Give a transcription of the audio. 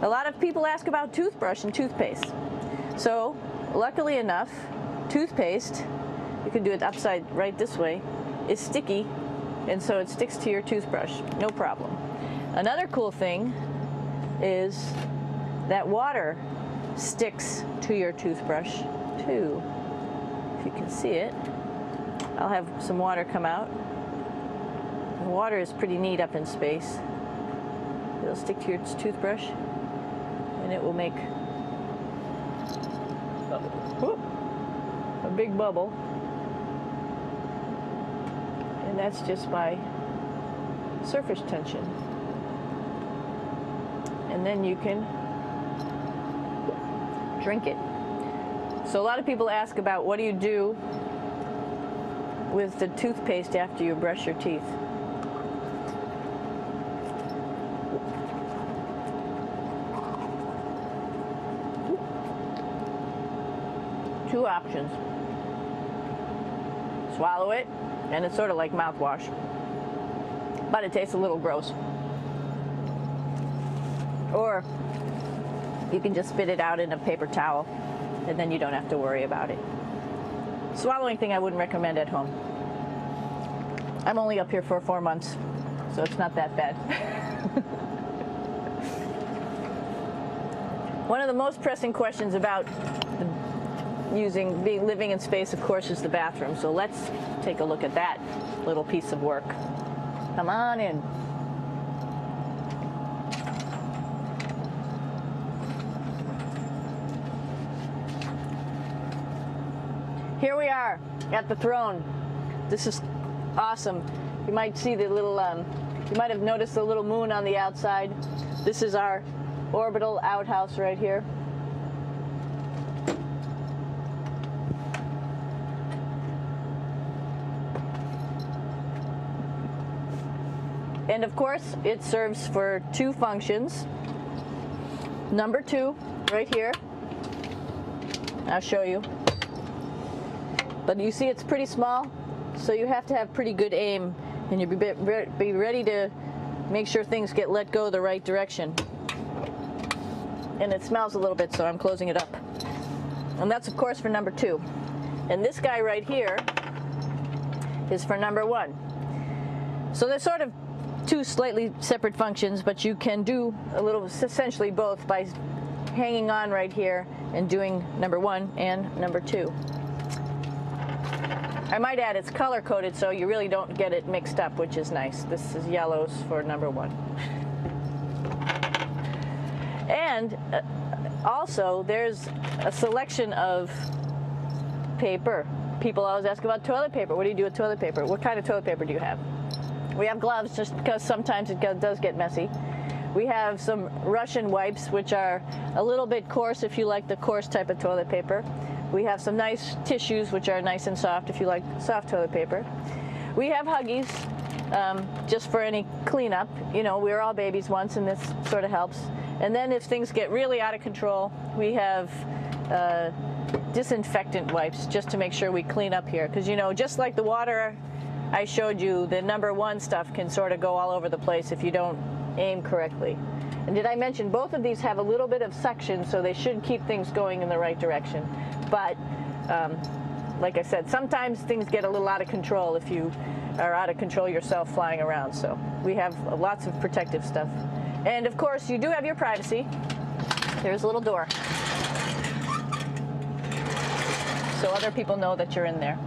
A lot of people ask about toothbrush and toothpaste. So, luckily enough, toothpaste, you can do it upside right this way, is sticky, and so it sticks to your toothbrush, no problem. Another cool thing is that water sticks to your toothbrush too. If you can see it, I'll have some water come out. The water is pretty neat up in space. It'll stick to your toothbrush and it will make a big bubble. And that's just by surface tension. And then you can drink it. So a lot of people ask about what do you do with the toothpaste after you brush your teeth. Two options. Swallow it, and it's sort of like mouthwash, but it tastes a little gross. Or you can just spit it out in a paper towel, and then you don't have to worry about it. Swallowing thing I wouldn't recommend at home. I'm only up here for four months, so it's not that bad. One of the most pressing questions about using being living in space, of course, is the bathroom. So let's take a look at that little piece of work. Come on in. Here we are at the throne. This is awesome. You might see the little, um, you might have noticed the little moon on the outside. This is our orbital outhouse right here. And of course, it serves for two functions. Number two, right here. I'll show you. But you see it's pretty small, so you have to have pretty good aim and you be, be ready to make sure things get let go the right direction. And it smells a little bit, so I'm closing it up. And that's of course for number two. And this guy right here is for number one. So they're sort of two slightly separate functions, but you can do a little, essentially both by hanging on right here and doing number one and number two. I might add it's color coded so you really don't get it mixed up, which is nice. This is yellows for number one. And uh, also there's a selection of paper. People always ask about toilet paper. What do you do with toilet paper? What kind of toilet paper do you have? We have gloves just because sometimes it does get messy. We have some Russian wipes, which are a little bit coarse if you like the coarse type of toilet paper. We have some nice tissues, which are nice and soft if you like soft toilet paper. We have Huggies, um, just for any cleanup. You know, we were all babies once, and this sort of helps. And then if things get really out of control, we have uh, disinfectant wipes just to make sure we clean up here. Because, you know, just like the water I showed you, the number one stuff can sort of go all over the place if you don't aim correctly. And did I mention both of these have a little bit of suction, so they should keep things going in the right direction. But um, like I said, sometimes things get a little out of control if you are out of control yourself flying around. So we have lots of protective stuff. And of course, you do have your privacy. There's a little door. So other people know that you're in there.